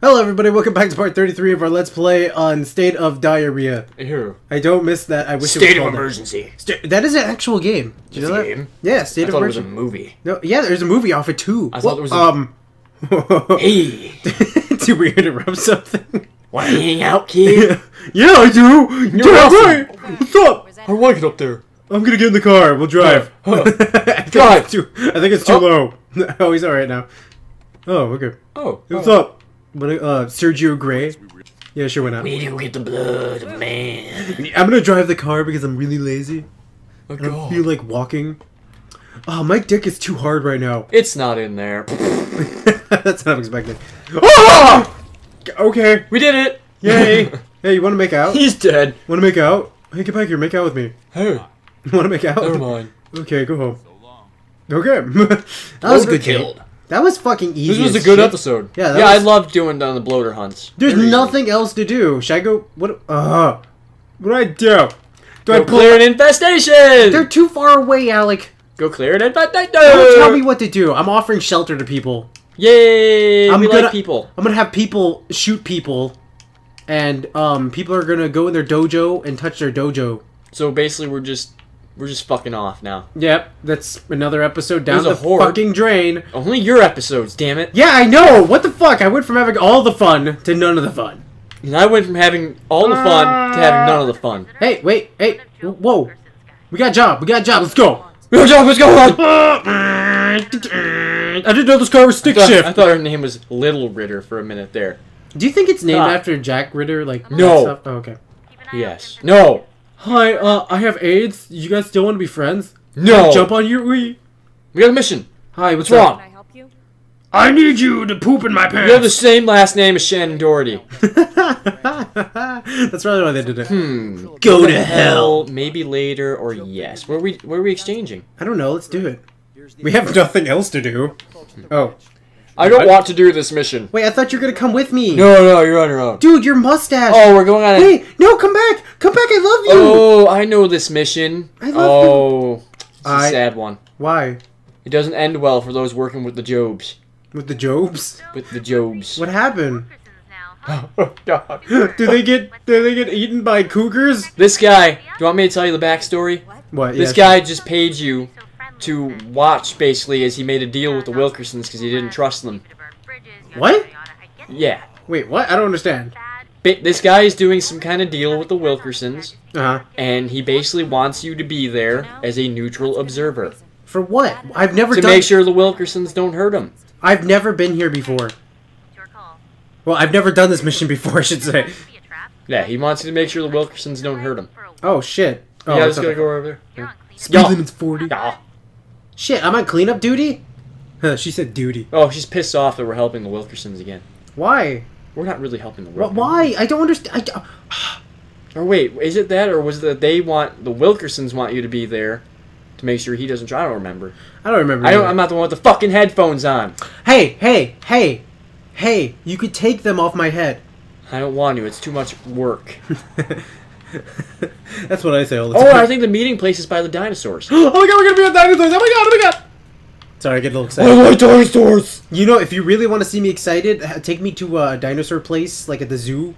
Hello everybody, welcome back to part 33 of our Let's Play on State of Diarrhea. Ew. I don't miss that, I wish State it was of emergency. that. Sta- that is an actual game. Did you know that? game? Yeah, State I of thought it was a Emergency. movie. No, yeah, there's a movie off it too. I thought it was a- Um... Hey, Did we interrupt something? want to hang out, kid? yeah, I do! You're yeah, awesome. right! What's up? I like it up there. I'm gonna get in the car, we'll drive. Huh. I, think Drive. it's too, I think it's too Oh. low. oh, he's alright now. Oh, okay. Oh, What's oh. up? What, uh, Sergio Gray? Yeah, sure, why not? We do get the blood of man. I'm gonna drive the car because I'm really lazy. Oh, I don't God. feel like walking. Oh, my dick is too hard right now. It's not in there. That's not expected. Oh! Okay. We did it. Yay. hey, you want to make out? He's dead. Want to make out? Hey, get back here. Make out with me. Hey, You want to make out? never mind. Okay, go home. Okay. that was a good Overkilled. game. That was fucking easy. This was a good shit. episode. Yeah, yeah, was- I loved doing on the bloater hunts. There's Very easy. nothing else to do. Should I go? What? Uh. What do I do? Do I Go pull? clear an infestation. They're too far away, Alec. Go clear an infestation. Don't tell me what to do. I'm offering shelter to people. Yay! I'm we gonna- like people. I'm gonna have people shoot people, and um, people are gonna go in their dojo and touch their dojo. So basically, we're just we're just fucking off now. Yep, that's another episode down the horde. fucking drain. Only your episodes, damn it. Yeah, I know. What the fuck? I went from having all the fun to none of the fun. And I went from having all the fun to having none of the fun. Hey, wait, hey, whoa. We got a job. We got a job. Let's go. Yo, John, what's going on? I didn't know this car was stick I thought, shift. I thought her name was Little Ritter for a minute there. Do you think it's named Ah. after Jack Ritter? Like No. stuff? Oh, okay. Yes. No. Hi, uh, I have AIDS. You guys still want to be friends? No. Jump on your Wii. We got a mission. Hi, what's, What's wrong? Can I help you? I need you to poop in my pants. You have the same last name as Shannen Doherty. That's probably why they did it. Hmm. Go to hell. Maybe later or yes. Where are we where are we exchanging? I don't know. Let's do it. We have nothing else to do. Oh, I don't What? want to do this mission. wait. I thought you were gonna come with me. No, no, you're on your own. Dude, your mustache. Oh, we're going on a Hey, no, come back. Come back. I love you. Oh, I know this mission. I love oh, it's a I- sad one. Why? It doesn't end well for those working with the Jobs. With the Jobs? With the Jobs. What happened? oh God. do they get do they get eaten by cougars? This guy. Do you want me to tell you the backstory? What? This yeah, guy just paid you to watch basically as he made a deal with the Wilkersons because he didn't trust them. What? Yeah. Wait, what? I don't understand. Ba- this guy is doing some kind of deal with the Wilkersons, Uh huh. and he basically wants you to be there as a neutral observer For what? I've never to done. make sure the Wilkersons don't hurt him. I've never been here before. Well, I've never done this mission before. I should say. Yeah, he wants you to make sure the Wilkersons don't hurt him. Oh shit. Oh, yeah, it's just gotta okay. go over there. Yeah. Speed Yeah. limit's forty. Yeah. Shit, I'm on cleanup duty. Huh, she said duty. Oh, she's pissed off that we're helping the Wilkersons again. Why? We're not really helping the Wilkersons. Why? I don't understand. I don't- Or wait, is it that, or was it that they want the Wilkersons want you to be there to make sure he doesn't try to remember? I don't remember. I don't. either. I'm not the one with the fucking headphones on. Hey, hey, hey, hey! You could take them off my head. I don't want to. It's too much work. That's what I say all the time. Oh. I think the meeting place is by the dinosaurs. oh my god, we're gonna be on dinosaurs! Oh my god! Oh my god! Sorry, I get a little excited. like dinosaurs. You know, if you really want to see me excited, take me to a dinosaur place, like at the zoo,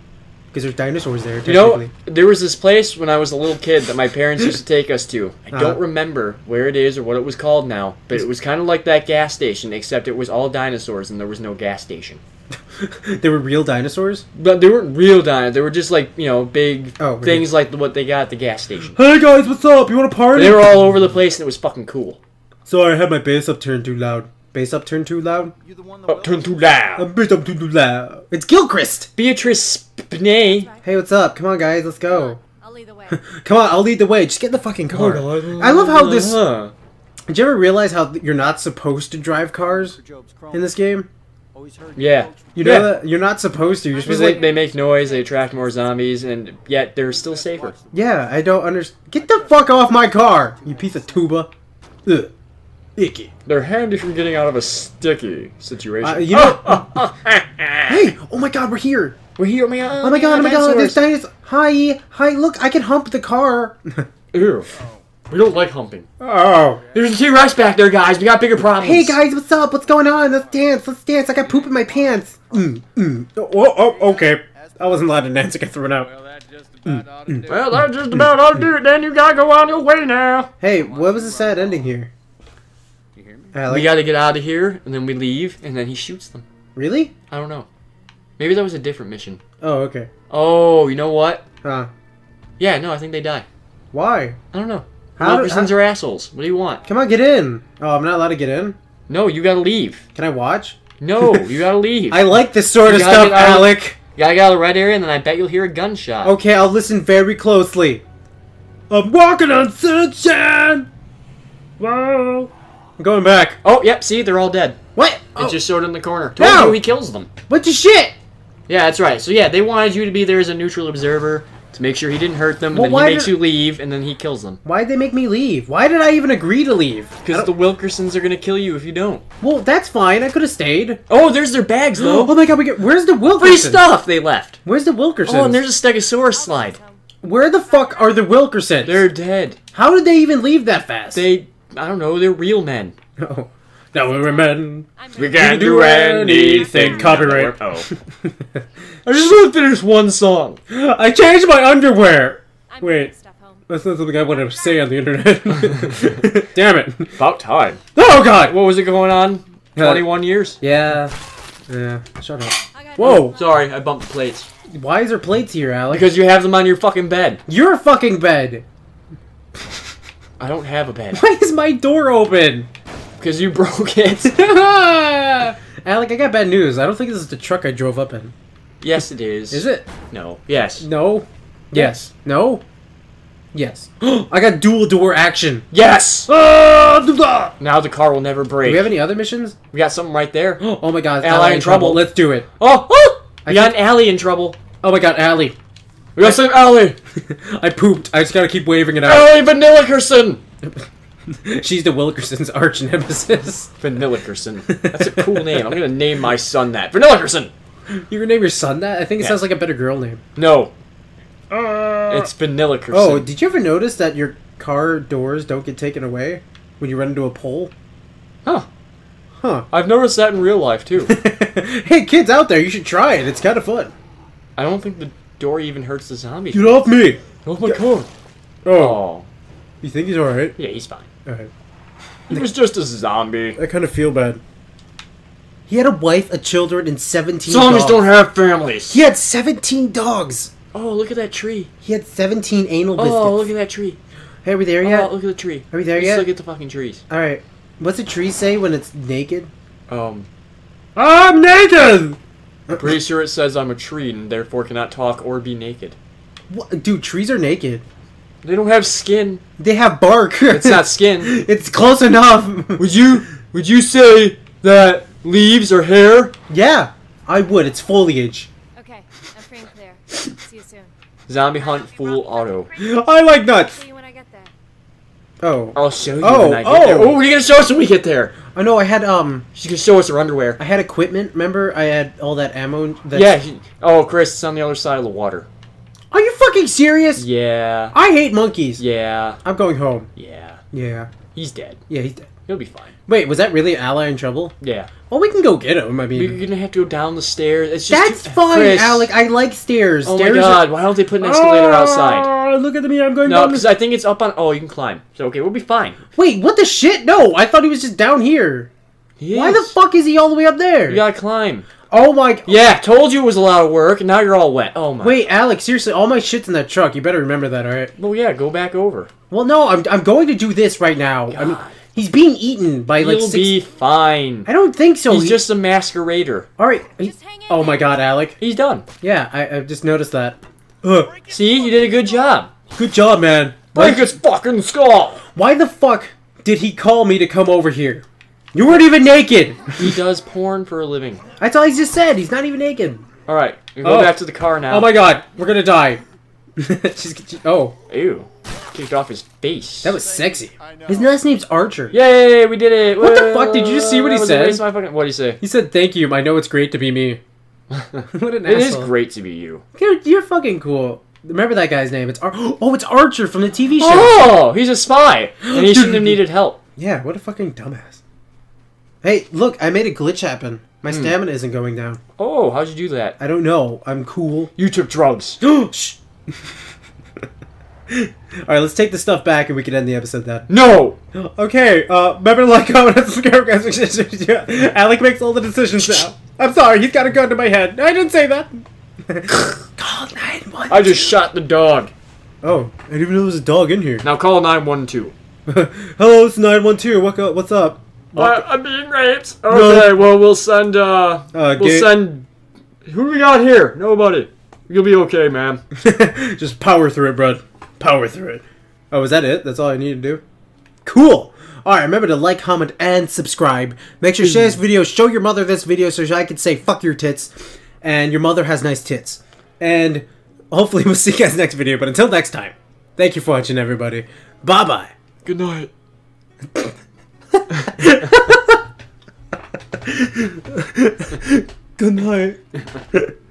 because there's dinosaurs there. You know, there was this place when I was a little kid that my parents used to take us to. I Uh-huh. don't remember where it is or what it was called now, but it was kind of like that gas station, except it was all dinosaurs and there was no gas station. they were real dinosaurs. But they weren't real dinosaurs. They were just like you know big Oh, okay. things like what they got at the gas station. Hey guys, what's up? You want to party? They were all over the place and it was fucking cool. Sorry, I had my bass up turned too loud. Bass up turned too loud. You the Oh, turned too loud. I'm bass up turned too loud. It's Gilchrist. Beatrice Spinay. Hey, what's up? Come on, guys, let's go. I'll lead the way. Come on, I'll lead the way. Just get in the fucking car. I love how this. Huh. Did you ever realize how you're not supposed to drive cars in this game? Yeah. You know Yeah. that you're not supposed to. You're supposed they, to. Like, they make noise, they attract more zombies, and yet they're still safer. yeah, I don't understand. Get the fuck off my car, you piece of tuba. Ugh, icky. They're handy from getting out of a sticky situation. Uh, you know. hey! Oh my god, we're here. We're here, oh my god. Oh my god, oh my god, there's dinosaurs. Hi, hi, look, I can hump the car. Ew. We don't like humping. Oh. There's a T-Rex back there, guys. We got bigger problems. Hey guys, what's up? What's going on? Let's dance. Let's dance. I got poop in my pants. Mm, mm. Oh, oh, okay. I wasn't allowed to dance. I got thrown out. Well, that just about ought to do it. Well, that's just about all to do it. Then you gotta go on your way now. Hey, what was the sad ending here? You hear me? Alec, We gotta get out of here, and then we leave, and then he shoots them. really? I don't know. Maybe that was a different mission. Oh, okay. Oh, you know what? Huh. Yeah, no, I think they die. Why? I don't know. How- Wilkersons are assholes. What do you want? Come on, get in. Oh, I'm not allowed to get in. No, you gotta leave. Can I watch? No, you gotta leave. I like this sort of You gotta stuff, of- Alec. You gotta get out of the red area, and then I bet you'll hear a gunshot. Okay, I'll listen very closely. I'm walking on sunshine. Whoa. I'm going back. Oh, yep. See, they're all dead. What? It Oh, just showed in the corner. Told No! you he kills them. what the shit? Yeah, that's right. So yeah, they wanted you to be there as a neutral observer to make sure he didn't hurt them. Well, and then he makes did- you leave, and then he kills them. Why'd they make me leave? Why did I even agree to leave? Because the Wilkersons are gonna kill you if you don't. Well, that's fine. I could have stayed. Oh, there's their bags though. Oh my god, we get. Where's the Wilkersons? Free stuff they left. Where's the Wilkersons? Oh, and there's a Stegosaurus slide. Where the fuck are the Wilkersons? They're dead. How did they even leave that fast? They, I don't know, they're real men. Oh. Now we're men. We can't do anything. Copyright. Oh. I just want to finish one song. I changed my underwear. I'm Wait. stuff home. That's not something I want to say on the internet. Damn it. About time. Oh god. What was it going on? Uh, 21 years? Yeah. Yeah. Shut up. Whoa. Sorry, I bumped the plates. Why is there plates here, Alex? Because you have them on your fucking bed. Your fucking bed. I don't have a bed. Why is my door open? Because you broke it. Alec, I got bad news. I don't think this is the truck I drove up in. yes, it is. Is it? No. Yes. No. Yes. No. Yes. I got dual door action. Yes! Ah. Now the car will never break. Do we have any other missions? We got something right there. Oh my god, Ally Ally in trouble. trouble. Let's do it. Oh! oh! I got think- an alley in trouble. Oh my god, Allie. We got some alley. I pooped. I just gotta keep waving it out. Alley Vanillikerson. She's the Wilkerson's arch nemesis. Vanillikerson. That's a cool name. I'm gonna name my son that. Vanillikerson. You gonna name your son that? I think it Yeah. sounds like a better girl name. No. Uh, it's Vanillikerson. Oh, did you ever notice that your car doors don't get taken away when you run into a pole? Huh. Huh. I've noticed that in real life too. hey, kids out there, you should try it. It's kind of fun. I don't think the door even hurts the zombie. Get off me! Oh my car! Oh, Oh. you think he's alright? Yeah, he's fine. Alright. He was just a zombie. I kind of feel bad. He had a wife, a children, and 17 Zombies dogs. don't have families. He had 17 dogs! Oh, look at that tree. He had 17 anal biscuits. Oh, look at that tree. Hey, are we there Oh, yet? look at the tree. Are we there Let's yet? look at the fucking trees. Alright. What's a tree say when it's naked? Um, I'm naked! I'm pretty sure it says I'm a tree and therefore cannot talk or be naked. What? Dude, trees are naked. They don't have skin. They have bark. It's not skin. it's close enough. Would you would you say that leaves are hair? yeah, I would. It's foliage. Okay, I'm free and clear. See you soon. Zombie hunt full auto. I like nuts. See you when I get there. Oh. I'll show you Oh, when I get there. oh. Oh, what are you gonna show us when we get there? I know. I had um. She's gonna show us her underwear. I had equipment. Remember, I had all that ammo. That's... Yeah. she- oh, Chris, it's on the other side of the water. Are fucking serious? Yeah. I hate monkeys. Yeah. I'm going home. Yeah. Yeah. He's dead. Yeah, he's dead. He'll be fine. Wait, was that really Ally in trouble? Yeah. Well, we can go get him. I We're gonna have to go down the stairs. It's just that's too- fine, Chris. Alec. I like stairs. Oh my stairs god, why don't they put an escalator ah, outside? Oh, look at me. I'm going down. No, because the... I think it's up on. Oh, you can climb. So okay, we'll be fine. Wait, what the shit? No, I thought he was just down here. He Why the fuck is he all the way up there? You gotta climb. Oh my. Yeah, told you it was a lot of work, now you're all wet. Oh my. Wait, Alex, seriously, all my shit's in that truck. You better remember that, alright? Well, yeah, go back over. Well, no, I'm, I'm going to do this right now. I mean, God. he's being eaten by like You'll six. be fine. I don't think so. He's He- just a masquerader. Alright. he- Just Oh my god, Alec. He's done. Yeah, I, I just noticed that. Ugh. See, you did a good job. Good job, man. Break Why, his fucking skull. why the fuck did he call me to come over here? You weren't even naked! He does porn for a living. That's all he just said. He's not even naked. All right, we go Oh. back to the car now. Oh my god, we're gonna die. She's, she- oh, Ew. Kicked off his face. that was sexy. His last name's Archer. Yay, we did it. What the fuck? Did you just see what he said? a waste of my fucking- What did he say? He said, "Thank you. I know it's great to be me." what an It is asshole. great to be you. You're, you're fucking cool. remember that guy's name? It's Ar- oh, it's Archer from the TV show. Oh, he's a spy, and he shouldn't have needed help. Yeah, what a fucking dumbass. Hey, look, I made a glitch happen. My Hmm. stamina isn't going down. Oh, how'd you do that? I don't know. I'm cool. You took drugs. Shh. All right, let's take the stuff back, and we can end the episode then. No. Okay, uh, remember to like, comment, and subscribe, guys. Alec makes all the decisions now. I'm sorry, he's got a gun to my head. I didn't say that. Call 911. I just shot the dog. Oh, I didn't even know there was a dog in here. Now call 912. Hello, it's 912. What, what's up? What? I'm being raped. Okay, well we'll send uh, Uh, we'll send who we got here? Nobody. You'll be okay, ma'am. Just power through it, bud. Power through it. Oh, is that it? That's all I need to do? Cool. All right, remember to like, comment, and subscribe. Make sure to share this video. Show your mother this video so I can say "fuck your tits," and your mother has nice tits. And hopefully, we'll see you guys next video. But until next time, thank you for watching, everybody. Bye bye. Good night. Good night.